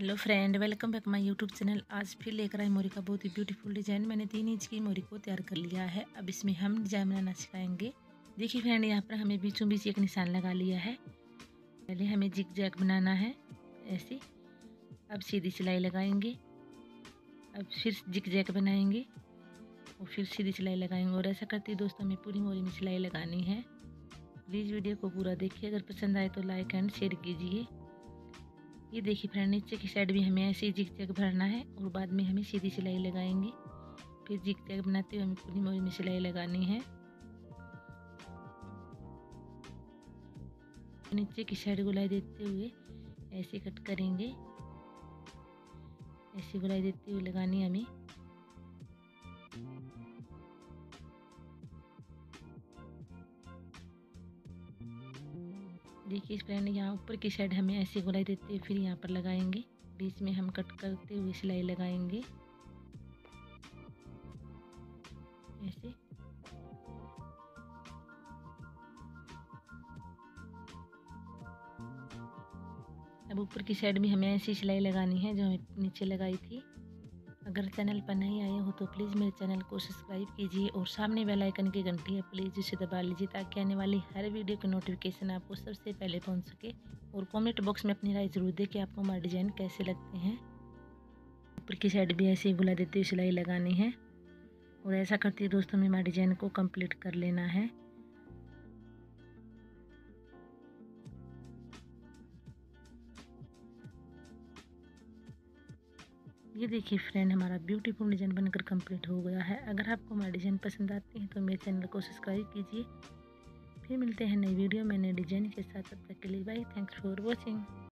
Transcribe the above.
Hello friend welcome back my YouTube channel आज फिर लेकर आए मोरी का बहुत ही ब्यूटीफुल डिज़ाइन मैंने तीन इंच की मोरी को तैयार कर लिया है। अब इसमें हम डिज़ाइन बनाना सिखाएँगे। देखिए फ्रेंड यहाँ पर हमें बीचों बीच एक निशान लगा लिया है। पहले हमें जिग जैक बनाना है, ऐसे। अब सीधी सिलाई लगाएँगे। अब फिर जिग जैक बनाएँगे और फिर सीधी सिलाई लगाएँगे। और ऐसा करते दोस्तों, हमें पूरी मोरी में सिलाई लगानी है। प्लीज़ वीडियो को पूरा देखिए। अगर पसंद आए तो लाइक एंड शेयर कीजिए। ये देखिए फ्रेंड, नीचे की साइड भी हमें ऐसे ही जिग भरना है और बाद में हमें सीधी सिलाई लगाएँगे। फिर जिक जैग बनाते हुए हमें पूरी मोरी में सिलाई लगानी है। नीचे की साइड गुलाई देते हुए ऐसे कट करेंगे। ऐसे गुलाई देते हुए लगानी हमें। देखिए इस यहाँ ऊपर की साइड हमें ऐसे गुलाई देते हुए फिर यहाँ पर लगाएँगे। बीच में हम कट करते हुए सिलाई लगाएँगे। ऐसे। अब ऊपर की साइड भी हमें ऐसी सिलाई लगानी है जो हमें नीचे लगाई थी। अगर चैनल पर नहीं आए हो तो प्लीज़ मेरे चैनल को सब्सक्राइब कीजिए और सामने बेल आइकन की घंटी है, प्लीज़ उसे दबा लीजिए ताकि आने वाली हर वीडियो की नोटिफिकेशन आपको सबसे पहले पहुँच सके। और कमेंट बॉक्स में अपनी राय ज़रूर दें कि आपको हमारे डिज़ाइन कैसे लगते हैं। ऊपर की साइड भी ऐसे ही बुला देते हुए सिलाई लगानी है। और ऐसा करती दोस्तों में हमारे डिज़ाइन को कंप्लीट कर लेना है। ये देखिए फ्रेंड हमारा ब्यूटीफुल डिज़ाइन बनकर कंप्लीट हो गया है। अगर आपको हमारा डिज़ाइन पसंद आती है तो मेरे चैनल को सब्सक्राइब कीजिए। फिर मिलते हैं नई वीडियो में नए डिज़ाइन के साथ। तब तक के लिए बाय थैंक्स फॉर वॉचिंग